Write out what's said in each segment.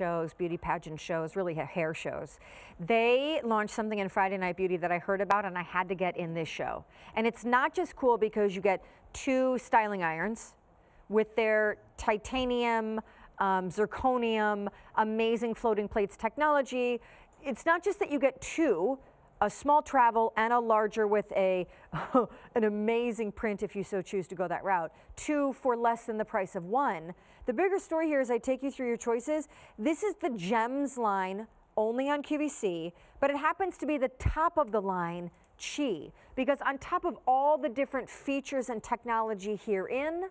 shows, beauty pageant shows, really hair shows. They launched something in Friday Night Beauty that I heard about and I had to get in this show. And it's not just cool because you get two styling irons with their titanium, um, zirconium, amazing floating plates technology. It's not just that you get two, a small travel and a larger with a an amazing print if you so choose to go that route. Two for less than the price of one. The bigger story here is I take you through your choices. This is the GEMZ line only on QVC, but it happens to be the top of the line Chi because on top of all the different features and technology herein,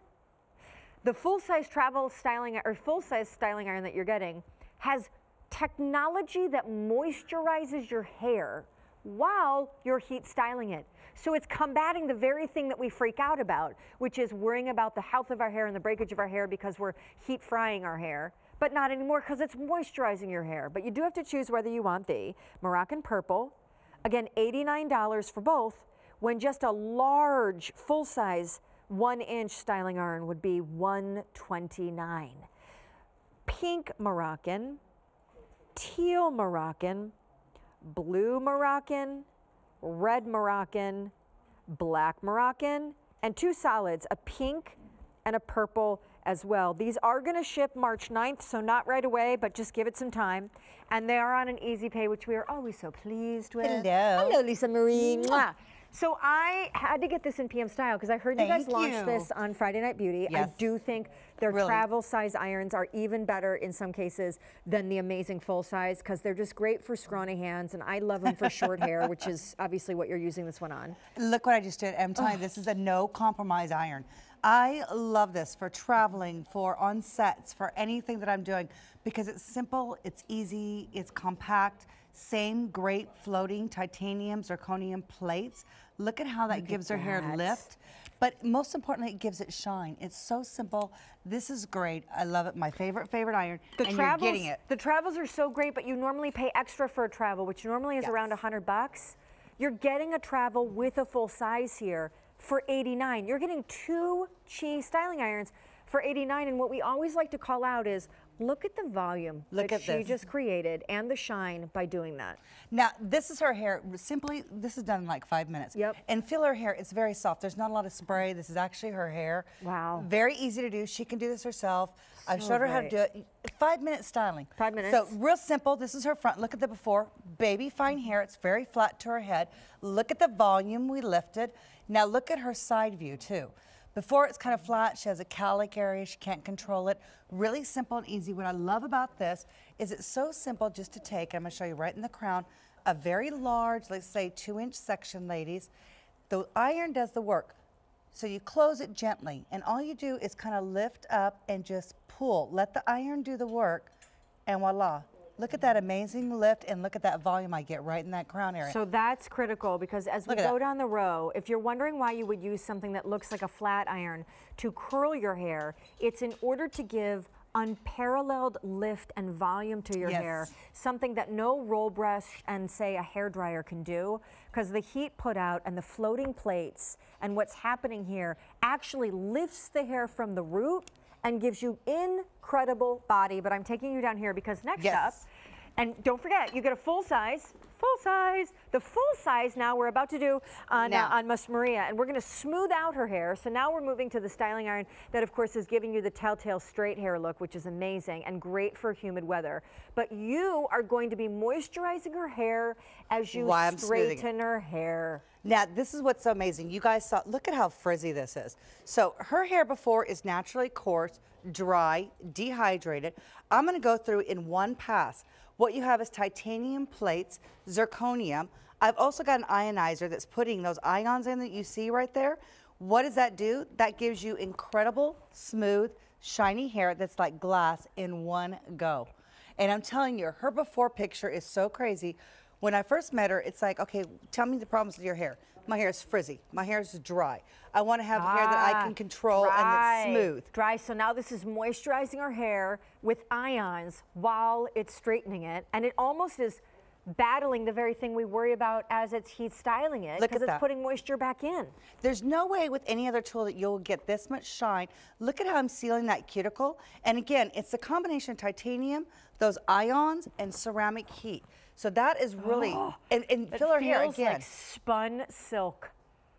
the full-size travel styling or full-size styling iron that you're getting has technology that moisturizes your hair while you're heat styling it. So it's combating the very thing that we freak out about, which is worrying about the health of our hair and the breakage of our hair because we're heat frying our hair. But not anymore because it's moisturizing your hair. But you do have to choose whether you want the Moroccan purple, again, $89 for both, when just a large, full-size, one-inch styling iron would be 129. Pink Moroccan, teal Moroccan, blue Moroccan, red Moroccan, black Moroccan, and two solids, a pink and a purple as well. These are going to ship March 9th, so not right away, but just give it some time. And they are on an easy pay, which we are always so pleased with. Hello. Hello, Lisa Marie. Mm. Mwah. So I had to get this in PM style because I heard Thank you guys launched you. this on Friday Night Beauty. Yes. I do think their Really. travel size irons are even better in some cases than the amazing full size because they're just great for scrawny hands and I love them for short hair, which is obviously what you're using this one on. Look what I just did. I'm telling you, this is a no compromise iron. I love this for traveling, for on sets, for anything that I'm doing because it's simple, it's easy, it's compact. Same great floating titanium zirconium plates. Look at how that Look gives her hair lift. But most importantly, it gives it shine. It's so simple. This is great. I love it. My favorite, favorite iron. The and travels, you're getting it. The travels are so great, but you normally pay extra for a travel, which normally is Yes. around 100 bucks. You're getting a travel with a full size here for 89. You're getting two Chi styling irons for 89. And what we always like to call out is look at the volume Look that at she this. just created and the shine by doing that. Now, this is her hair. Simply, this is done in like five minutes. Yep. And feel her hair. It's very soft. There's not a lot of spray. This is actually her hair. Wow. Very easy to do. She can do this herself. I've showed her how to do it. Five minute styling. Five minutes. So real simple. This is her front. Look at the before. Baby fine hair. It's very flat to her head. Look at the volume we lifted. Now look at her side view too. Before it's kind of flat, she has a cowlick area, she can't control it. Really simple and easy. What I love about this is it's so simple just to take, I'm gonna show you right in the crown, a very large, let's say two inch section, ladies. The iron does the work. So you close it gently, and all you do is kind of lift up and just pull. Let the iron do the work, and voila. Look at that amazing lift, and look at that volume I get right in that crown area. So that's critical because as we go that. down the row, if you're wondering why you would use something that looks like a flat iron to curl your hair, it's in order to give unparalleled lift and volume to your Yes. hair, something that no roll brush and say a hair dryer can do because the heat put out and the floating plates and what's happening here actually lifts the hair from the root and gives you incredible body. But I'm taking you down here because next Yes. up, and don't forget, you get a full size, full size. The full size now we're about to do on, uh, on Miss Maria, and we're gonna smooth out her hair. So now we're moving to the styling iron that of course is giving you the telltale straight hair look, which is amazing and great for humid weather. But you are going to be moisturizing her hair as you While straighten her hair. Now, this is what's so amazing. You guys saw, look at how frizzy this is. So her hair before is naturally coarse, dry, dehydrated. I'm gonna go through in one pass. What you have is titanium plates, zirconium. I've also got an ionizer that's putting those ions in that you see right there. What does that do? That gives you incredible, smooth, shiny hair that's like glass in one go. And I'm telling you, her before picture is so crazy. When I first met her, it's like, okay, tell me the problems with your hair. My hair is frizzy. My hair is dry. I want to have hair that I Ah, can control and dry, that's smooth. Dry. So now this is moisturizing our hair with ions while it's straightening it. And it almost is battling the very thing we worry about as it's heat styling it because it's that. putting moisture back in. There's no way with any other tool that you'll get this much shine. Look at how I'm sealing that cuticle. And again, it's a combination of titanium, those ions, and ceramic heat. So that is really, oh, and, and It fill her hair feels again. like spun silk.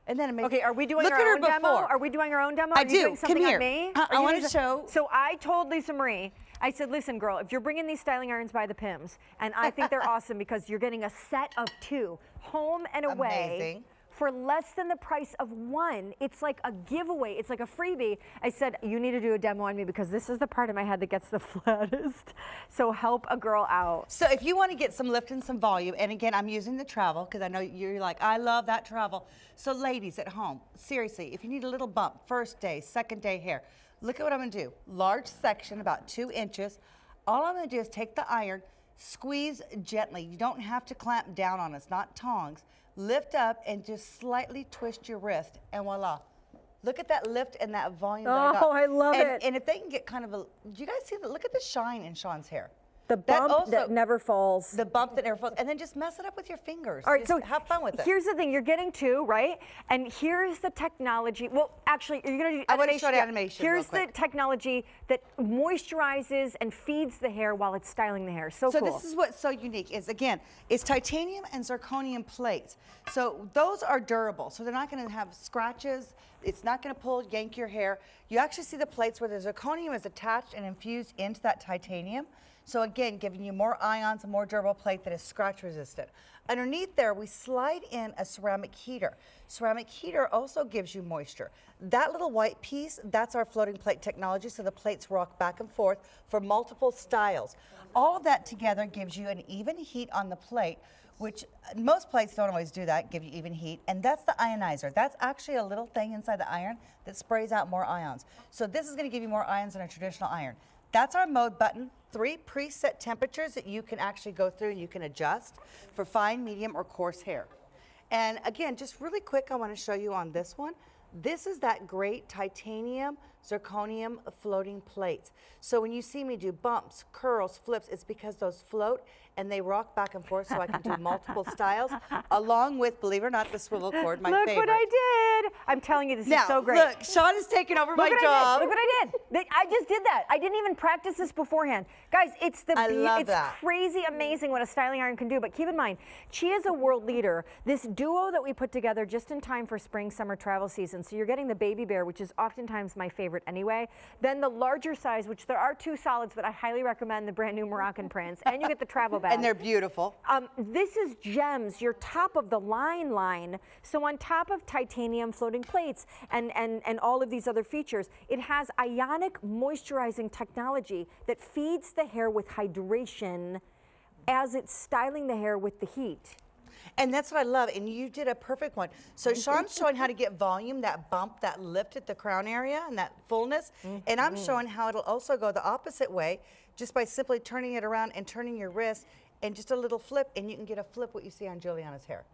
and then it makes, Okay, are we doing look our at her own demo? Are we doing our own demo? I are you do. Doing Come something here. on me? I- Are I you wanna gonna- show- So I told Lisa Marie, I said, listen, girl, if you're bringing these styling irons by the Pims, and I think they're awesome because you're getting a set of two, home and away. Amazing. For less than the price of one, it's like a giveaway. It's like a freebie. I said, you need to do a demo on me because this is the part of my head that gets the flattest. So help a girl out. So if you want to get some lift and some volume, and again, I'm using the travel because I know you're like, I love that travel. So ladies at home, seriously, if you need a little bump, first day, second day hair, look at what I'm going to do. Large section, about two inches. All I'm going to do is take the iron, squeeze gently. You don't have to clamp down on it. It's not tongs. Lift up and just slightly twist your wrist, and voila. Look at that lift and that volume. that I, got. Oh, I love And- it. And if they can get kind of a, do you guys see that? Look at the shine in Shawn's hair. The bump that, also- never falls. The bump that never falls, and then just mess it up with your fingers. All right, Just so have fun with it. Here's the thing: you're getting two, right? And here's the technology. Well, actually, you're gonna do I wanna animation. show the animation Here's the technology that moisturizes and feeds the hair while it's styling the hair. So, So cool. this is what's so unique is again, it's titanium and zirconium plates. So those are durable. So they're not going to have scratches. It's not going to pull, yank your hair. You actually see the plates where the zirconium is attached and infused into that titanium. So again, giving you more ions, a more durable plate that is scratch resistant. Underneath there, we slide in a ceramic heater. Ceramic heater also gives you moisture. That little white piece, that's our floating plate technology, so the plates rock back and forth for multiple styles. All of that together gives you an even heat on the plate, which uh, most plates don't always do that, give you even heat. And that's the ionizer. That's actually a little thing inside the iron that sprays out more ions. So this is gonna give you more ions than a traditional iron. That's our mode button, three preset temperatures that you can actually go through and you can adjust for fine, medium, or coarse hair. And again, just really quick, I want to show you on this one. This is that great titanium zirconium floating plates. So when you see me do bumps, curls, flips, it's because those float and they rock back and forth so I can do multiple styles, along with, believe it or not, the swivel cord, my Look favorite. Look what I did! I'm telling you, this now, is so great. look, Shawn is taking over Look my job. I did. Look what I did. I just did that. I didn't even practice this beforehand. Guys, it's the it's that. crazy amazing what a styling iron can do. But keep in mind, Chi is a world leader. This duo that we put together just in time for spring summer travel season. So you're getting the baby bear, which is oftentimes my favorite anyway. Then the larger size, which there are two solids, but I highly recommend the brand new Moroccan prints. And you get the travel bag. and they're beautiful. Um, this is GEMZ, your top of the line line. So on top of titanium floating plates and, and, and all of these other features, it has ionic moisturizing technology that feeds the hair with hydration as it's styling the hair with the heat. And that's what I love. And you did a perfect one. So Shawn's showing how to get volume, that bump, that lift at the crown area and that fullness. And I'm mm-hmm. showing how it'll also go the opposite way just by simply turning it around and turning your wrist and just a little flip and you can get a flip what you see on Juliana's hair.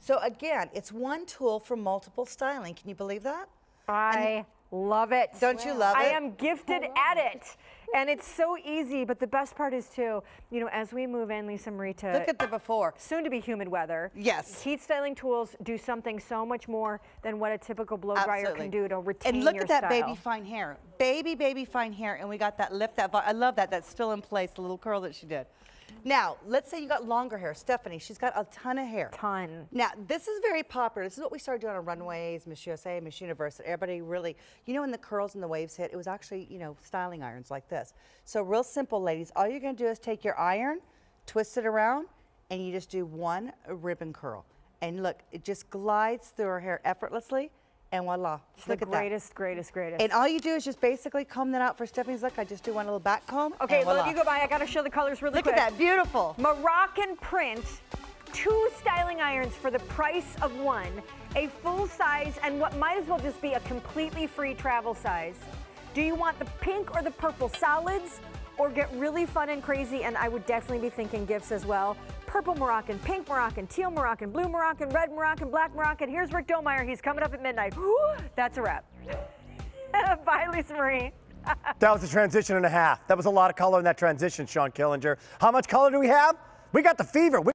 So again, it's one tool for multiple styling. Can you believe that? I love it. Don't you love it? I am gifted at it. And it's so easy, but the best part is too, you know, as we move in, Lisa Marie, to Look at the before. soon to be humid weather. Yes. Heat styling tools do something so much more than what a typical blow dryer Absolutely. can do to retain And look your at that style. baby fine hair. Baby, baby fine hair. And we got that lift, that, I love that. That's still in place, the little curl that she did. Now, let's say you got longer hair. Stephanie, she's got a ton of hair. Ton. Now, this is very popular. This is what we started doing on runways, Miss USA, Miss Universe. Everybody really, you know, when the curls and the waves hit, it was actually, you know, styling irons like this. So, real simple, ladies. All you're going to do is take your iron, twist it around, and you just do one ribbon curl. And look, it just glides through her hair effortlessly, and voila. Look the at that. greatest, greatest, greatest. And all you do is just basically comb that out for Stephanie's look. I just do one little back comb. okay, let you go by. I gotta show the colors really Look quick. at that, beautiful. Moroccan print, two styling irons for the price of one, a full size, and what might as well just be a completely free travel size. Do you want the pink or the purple solids? Or get really fun and crazy, and I would definitely be thinking gifts as well. Purple Moroccan, pink Moroccan, teal Moroccan, blue Moroccan, red Moroccan, black Moroccan. Here's Rick Domeier. He's coming up at midnight. That's a wrap. Bye, Lisa Marie. That was a transition and a half. That was a lot of color in that transition, Shawn Killinger. How much color do we have? We got the fever. We